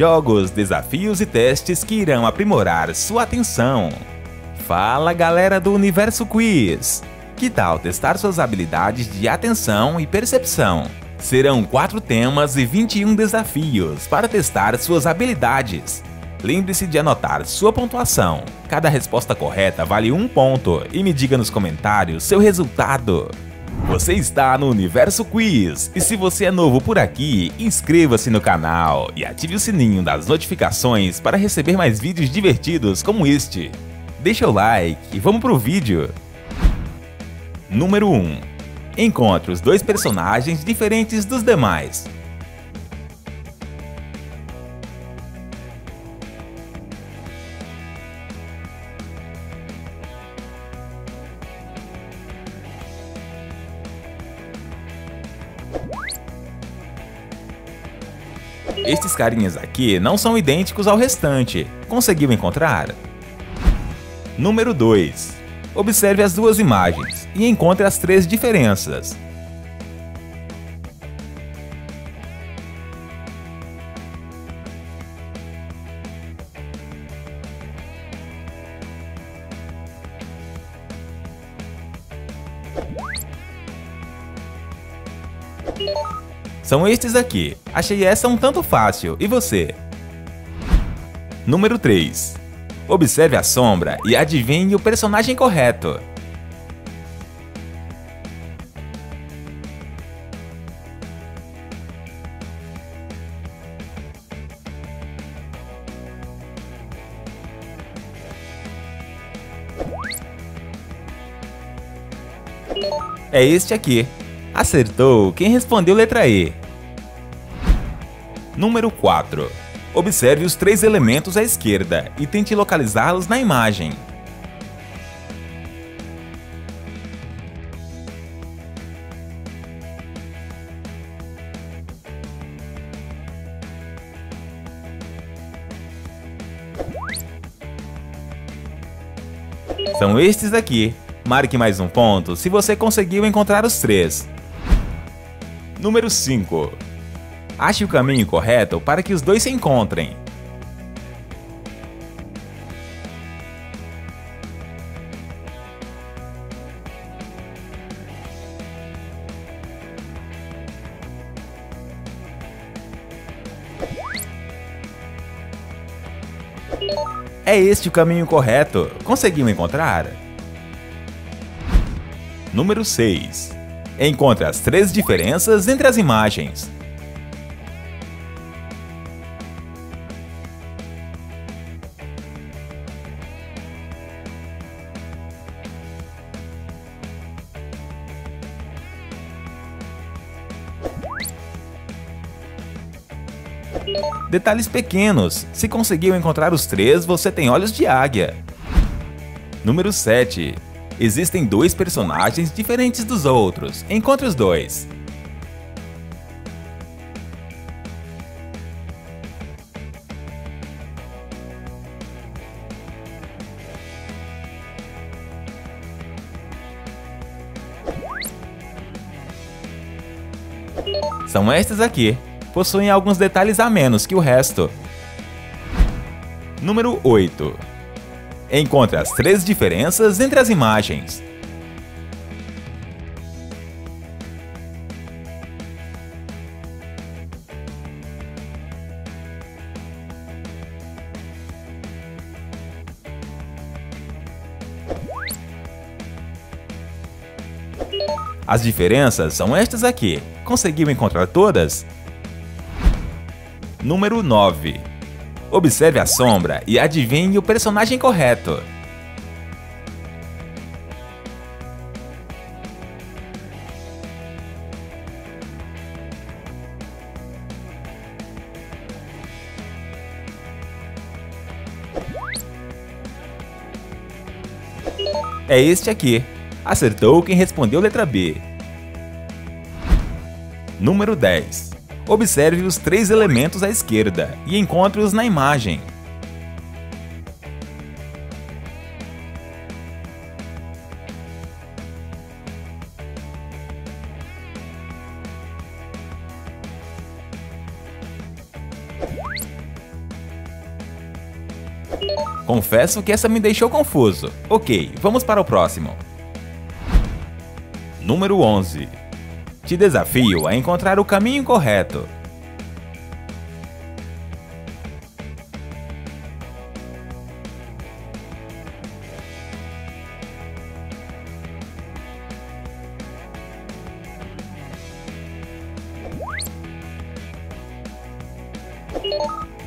jogos, desafios e testes que irão aprimorar sua atenção. Fala galera do Universo Quiz! Que tal testar suas habilidades de atenção e percepção? Serão quatro temas e 21 desafios para testar suas habilidades. Lembre-se de anotar sua pontuação. Cada resposta correta vale um ponto e me diga nos comentários seu resultado. Você está no Universo Quiz e se você é novo por aqui, inscreva-se no canal e ative o sininho das notificações para receber mais vídeos divertidos como este. Deixa o like e vamos pro vídeo! Número 1 Encontre os dois personagens diferentes dos demais. Estes carinhas aqui não são idênticos ao restante. Conseguiu encontrar? Número 2. Observe as duas imagens e encontre as três diferenças. São estes aqui. Achei essa um tanto fácil. E você? Número 3. Observe a sombra e adivinhe o personagem correto. É este aqui. Acertou quem respondeu letra E. Número 4. Observe os três elementos à esquerda e tente localizá-los na imagem. São estes aqui. Marque mais um ponto se você conseguiu encontrar os três. Número 5. Ache o caminho correto para que os dois se encontrem. É este o caminho correto. Conseguiu encontrar? Número 6. Encontre as três diferenças entre as imagens. Detalhes pequenos. Se conseguiu encontrar os três, você tem olhos de águia. Número 7. Existem dois personagens diferentes dos outros. Encontre os dois. São estes aqui. Possuem alguns detalhes a menos que o resto. Número 8. Encontre as três diferenças entre as imagens. As diferenças são estas aqui. Conseguiu encontrar todas? Número 9. Observe a sombra e adivinhe o personagem correto. É este aqui. Acertou quem respondeu letra B. Número 10. Observe os três elementos à esquerda e encontre-os na imagem. Confesso que essa me deixou confuso. Ok, vamos para o próximo. Número 11. Te desafio a encontrar o caminho correto.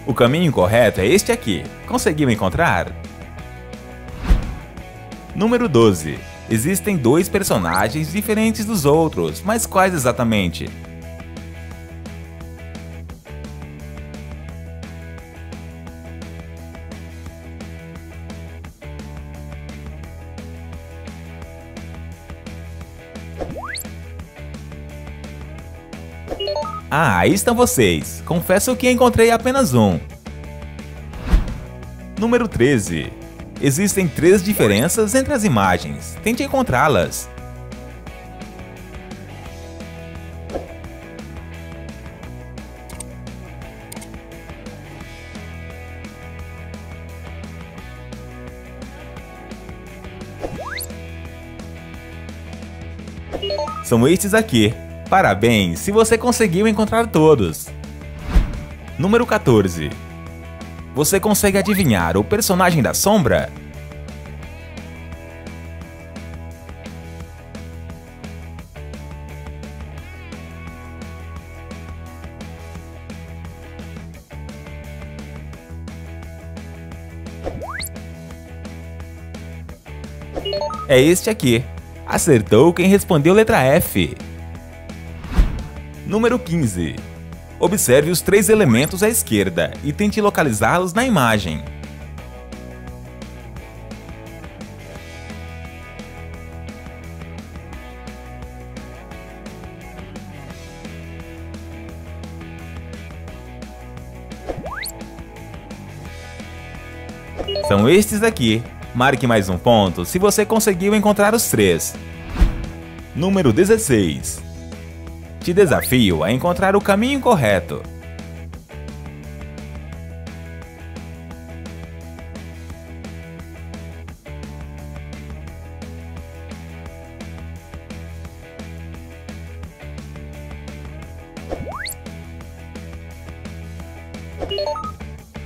O caminho correto é este aqui. Conseguiu encontrar? Número 12. Existem dois personagens diferentes dos outros, mas quais exatamente? Ah, aí estão vocês. Confesso que encontrei apenas um. Número 13. Existem três diferenças entre as imagens. Tente encontrá-las. São estes aqui. Parabéns se você conseguiu encontrar todos. Número 14. Você consegue adivinhar o personagem da sombra? É este aqui. Acertou quem respondeu letra F. Número 15. Observe os três elementos à esquerda e tente localizá-los na imagem. São estes aqui. Marque mais um ponto se você conseguiu encontrar os três. Número 16. Te desafio a encontrar o caminho correto.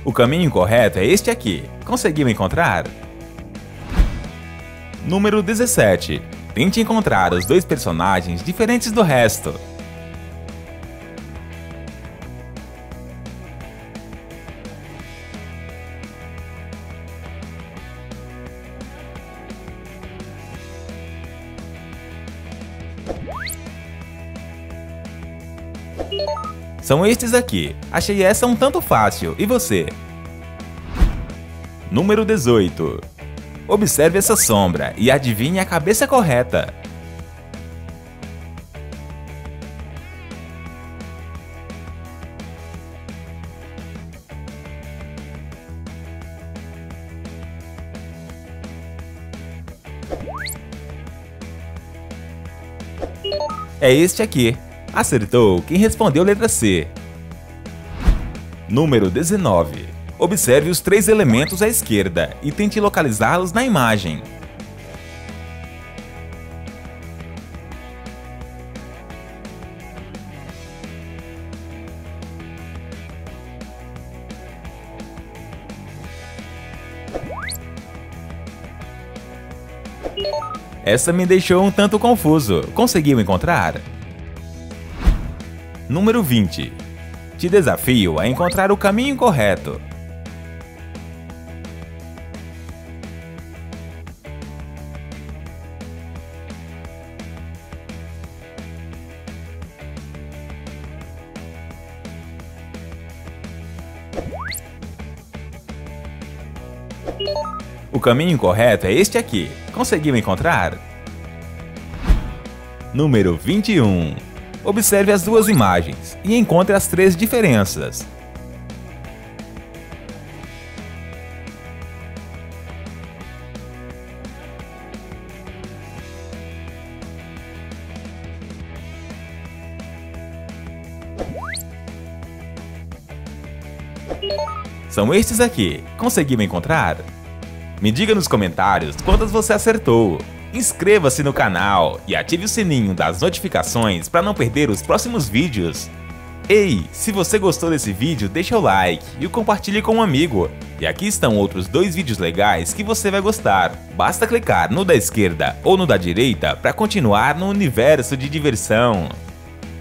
O caminho correto é este aqui. Conseguiu encontrar? Número 17. Tente encontrar os dois personagens diferentes do resto. São estes aqui. Achei essa um tanto fácil. E você? Número 18. Observe essa sombra e adivinhe a cabeça correta. É este aqui. Acertou quem respondeu letra C. Número 19. Observe os três elementos à esquerda e tente localizá-los na imagem. Essa me deixou um tanto confuso. Conseguiu encontrar? Número 20. Te desafio a encontrar o caminho correto. O caminho correto é este aqui. Conseguiu encontrar? Número 21. Observe as duas imagens e encontre as três diferenças. São estes aqui. Conseguiu encontrar? Me diga nos comentários quantas você acertou. Inscreva-se no canal e ative o sininho das notificações para não perder os próximos vídeos. Ei, se você gostou desse vídeo, deixa o like e o compartilhe com um amigo. E aqui estão outros dois vídeos legais que você vai gostar. Basta clicar no da esquerda ou no da direita para continuar no universo de diversão.